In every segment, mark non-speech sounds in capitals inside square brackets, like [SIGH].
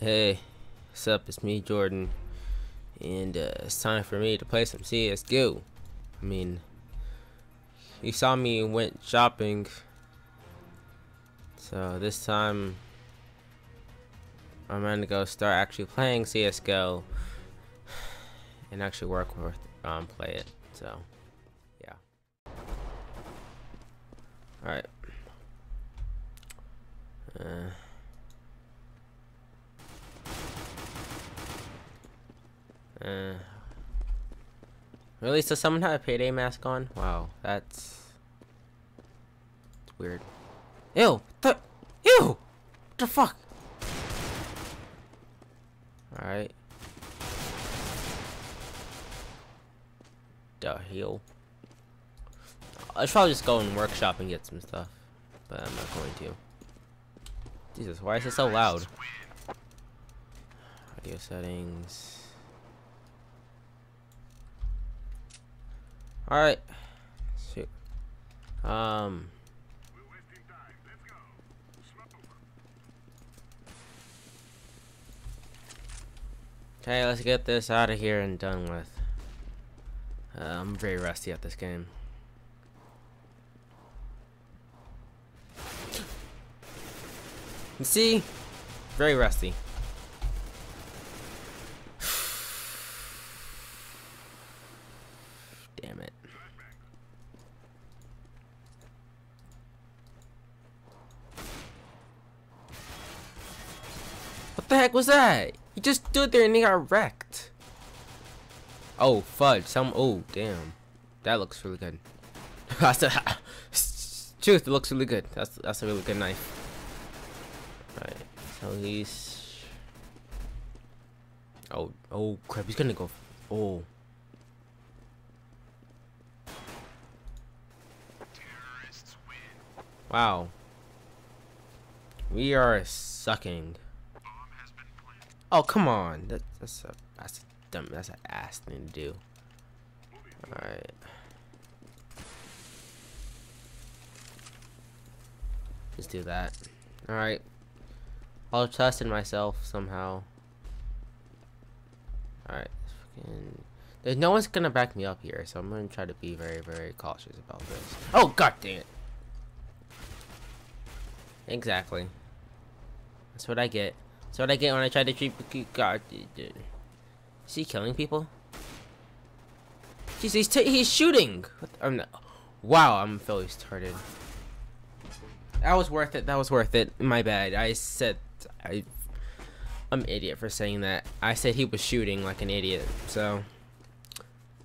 Hey, what's up? It's me, Jordan, and uh, it's time for me to play some CS:GO. I mean, you saw me went shopping, so this time I'm gonna go start actually playing CS:GO and actually work with um play it. So, yeah. All right. Uh, Uh, really? So someone had a payday mask on? Wow, that's, weird. Ew! The ew! What the fuck? All right. The hell? I should probably just go and workshop and get some stuff, but I'm not going to. Jesus, why is it so loud? Audio settings. Alright. Shoot. Um. Okay, let's get this out of here and done with. Uh, I'm very rusty at this game. See? Very rusty. Damn it. What the heck was that? He just stood there and he got wrecked. Oh, fudge. Some. Oh, damn. That looks really good. [LAUGHS] that's a, [LAUGHS] truth. It looks really good. That's that's a really good knife. Right. So he's. Oh, oh crap! He's gonna go. Oh. Wow. We are sucking. Oh come on, that, that's a that's a dumb that's an ass thing to do. All right. Just do that. All right. I'll trust in myself somehow. All right. There's no one's gonna back me up here, so I'm gonna try to be very very cautious about this. Oh god dang it! Exactly. That's what I get. That's what I get when I try to treat God. Dude. Is he killing people? Jeez, he's he's shooting. I'm not, wow, I'm Philly started. That was worth it. That was worth it. My bad. I said I. I'm an idiot for saying that. I said he was shooting like an idiot. So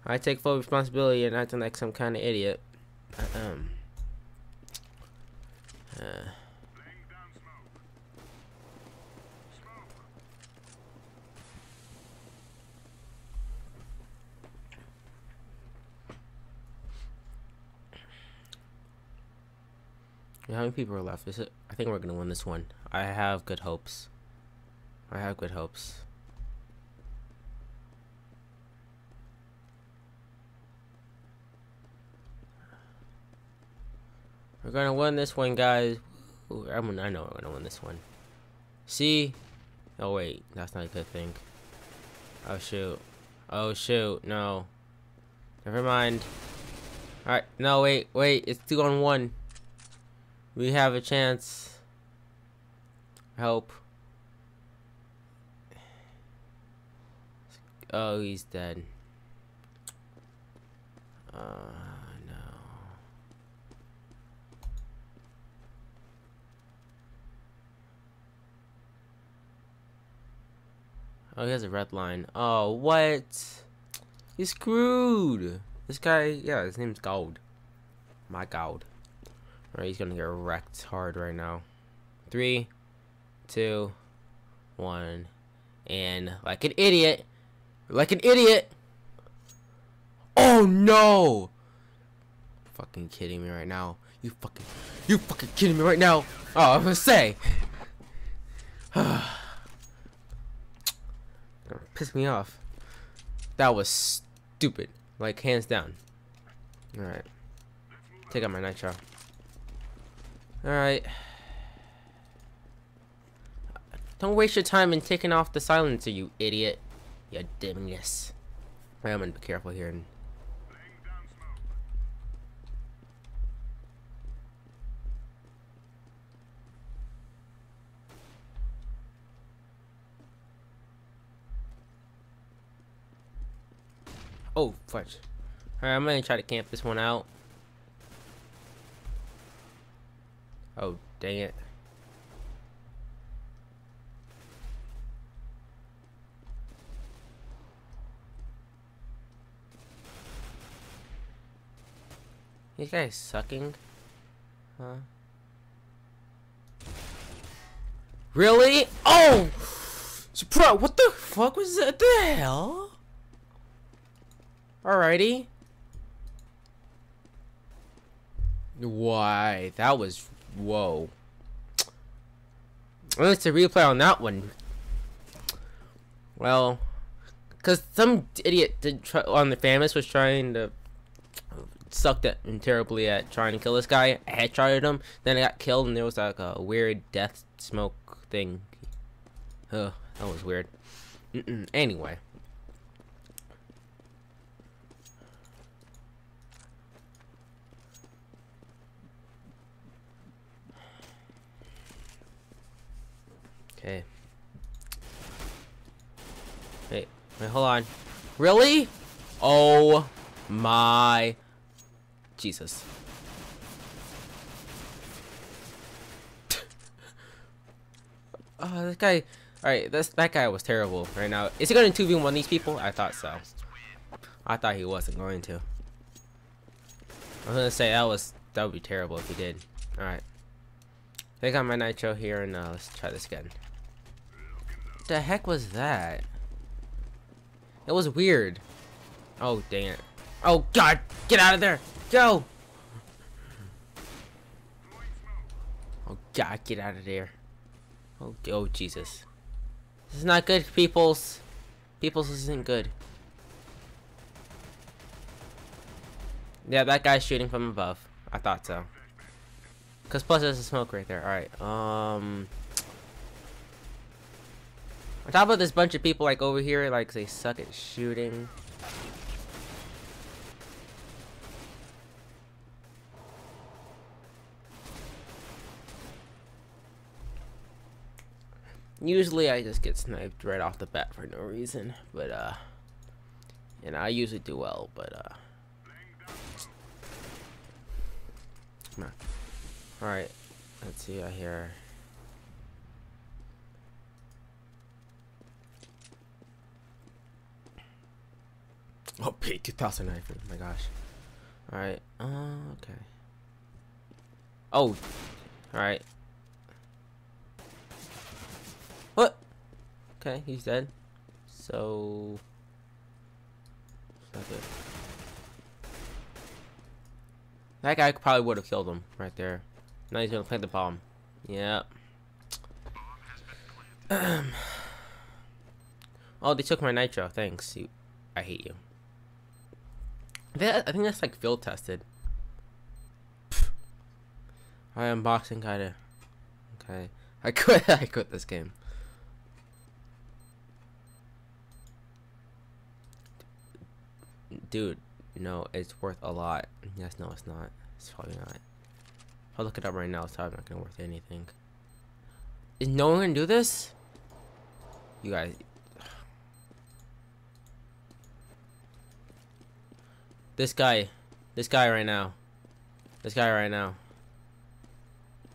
I take full responsibility and acting like some kind of idiot. Um. Uh. How many people are left? Is it? I think we're gonna win this one. I have good hopes. I have good hopes. We're gonna win this one, guys. Ooh, I'm I know we're gonna win this one. See? Oh wait, that's not a good thing. Oh shoot. Oh shoot, no. Never mind. Alright, no wait, wait, it's two on one. We have a chance. Help. Oh, he's dead. Uh, no. Oh, he has a red line. Oh, what? He's screwed. This guy, yeah, his name's Gold. My God. He's gonna get wrecked hard right now. Three, two, one, and like an idiot, like an idiot. Oh no! Fucking kidding me right now. You fucking, you fucking kidding me right now. Oh, I'm gonna say. [SIGHS] Piss me off. That was stupid. Like, hands down. Alright. Take out my nitro. Alright. Don't waste your time in taking off the silencer, you idiot. You dimness. I'm gonna be careful here. And... Oh, fudge. Alright, I'm gonna try to camp this one out. Oh, dang it. These guys sucking? Huh? Really? Oh! so Bro, what the fuck was that? The hell? Alrighty. Why? That was... Whoa. Let's replay on that one. Well, because some idiot did try, on the famous was trying to sucked at and terribly at trying to kill this guy. I headshotted him, then I got killed, and there was like a weird death smoke thing. Ugh, that was weird. Mm -mm. Anyway. Okay. Wait, wait, hold on. Really? Oh my Jesus. oh, [LAUGHS] this guy. Alright, this that guy was terrible right now. Is he going to 2v1 these people? I thought so. I thought he wasn't going to. I was gonna say that was that would be terrible if he did. Alright. I got my nitro here and uh, let's try this again. The heck was that? It was weird. Oh dang it. Oh god, get out of there! Go! Oh god, get out of there. Oh, oh Jesus. This is not good, peoples. Peoples isn't good. Yeah, that guy's shooting from above. I thought so. Cause plus there's a smoke right there. Alright, um... On top of this bunch of people like over here, like they suck at shooting. Usually I just get sniped right off the bat for no reason, but uh, and I usually do well, but uh. Come on. All right, let's see. I hear. [LAUGHS] Oh, P 2009. Oh my gosh. All right. Uh, okay. Oh. All right. What? Okay, he's dead. So... Not good. That guy probably would have killed him right there. Now he's gonna plant the bomb. Yep. oh, [CLEARS THROAT] they took my nitro. Thanks. I hate you. I think that's like field tested. I unboxing kinda. Okay. I quit [LAUGHS] I quit this game. dude, no, it's worth a lot. Yes, no, it's not. It's probably not. I'll look it up right now. It's probably not gonna worth anything. Is no one gonna do this? You guys. This guy. This guy right now. This guy right now.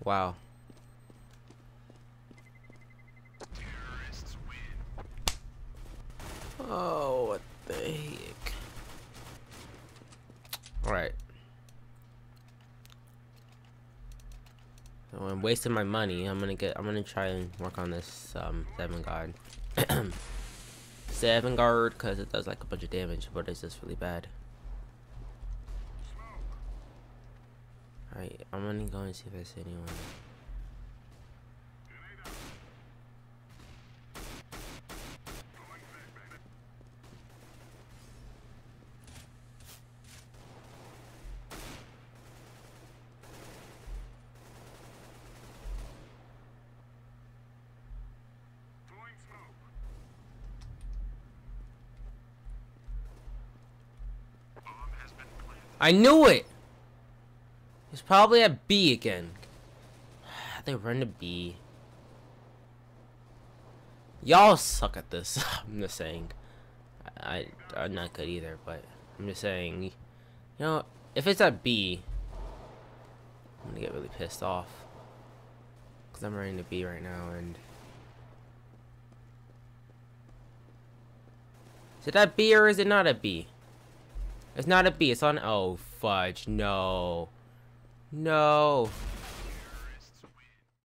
Wow. Oh, what the heck? Alright. I'm wasting my money. I'm gonna get I'm gonna try and work on this um seven guard. [CLEARS THROAT] seven guard because it does like a bunch of damage, but it's just really bad. I'm gonna go and see if I see anyone. I knew it! Probably at B again. [SIGHS] They run to B. Y'all suck at this. [LAUGHS] I'm just saying. I, I am not good either, but I'm just saying. You know, if it's at B, I'm gonna get really pissed off. Cause I'm running to B right now, and is it at B or is it not at B? It's not a B. It's on. Oh fudge! No, no.